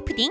스카이 푸딩?